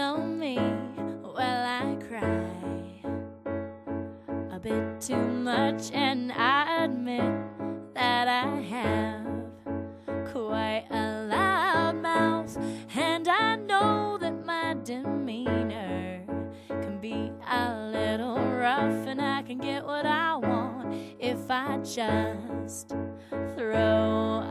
know me, well, I cry a bit too much, and I admit that I have quite a loud mouth, and I know that my demeanor can be a little rough, and I can get what I want if I just throw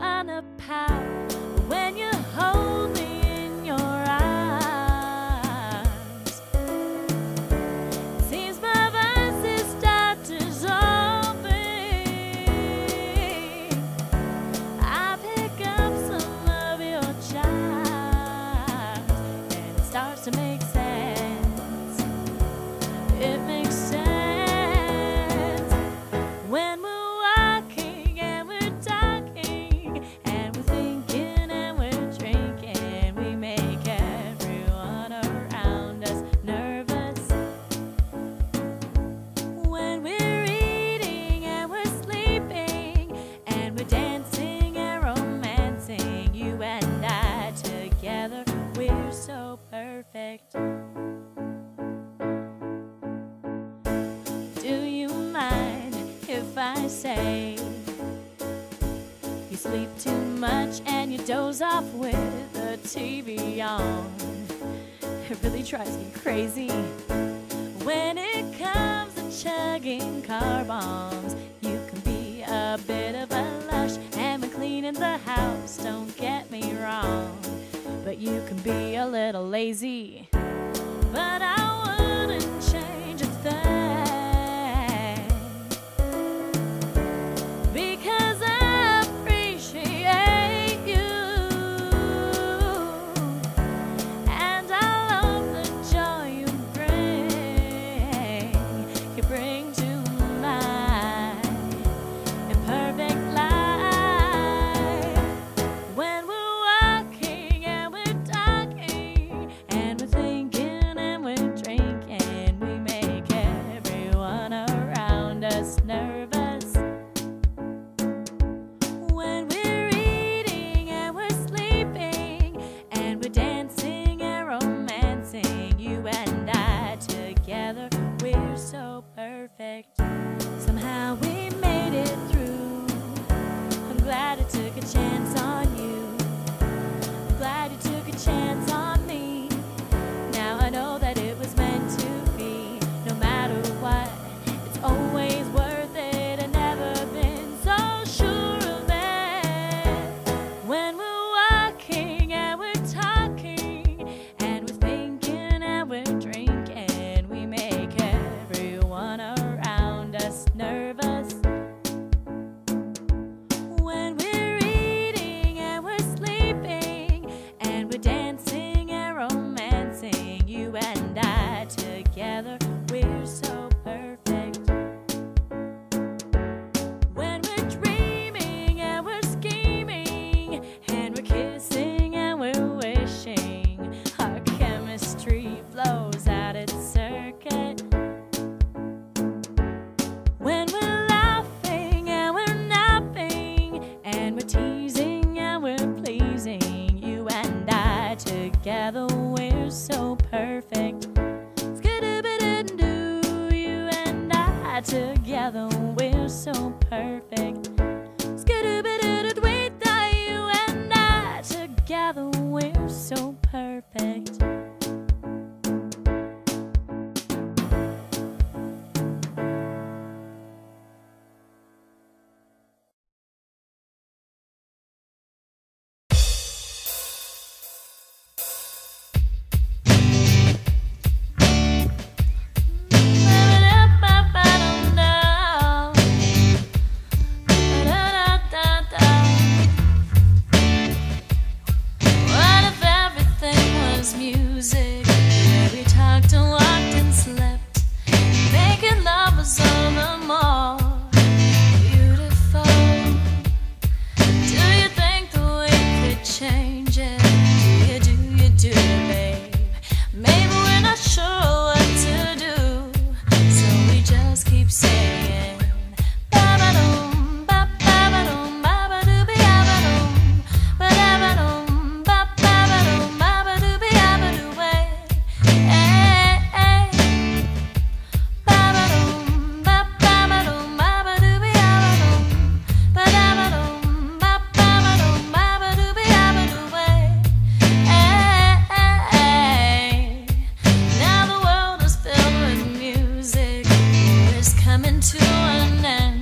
if I say you sleep too much and you doze off with the TV on? It really drives me crazy when it comes to chugging car bombs. You can be a bit of a lush and when cleaning the house, don't get me wrong, but you can be a little lazy. But I nervous. When we're eating and we're sleeping and we're dancing and romancing, you and I together, we're so perfect. Somehow we made it through. I'm glad I took a chance together, we're so perfect. Skidoo, wait, you and I together, we're so perfect. music. We talked a to an end.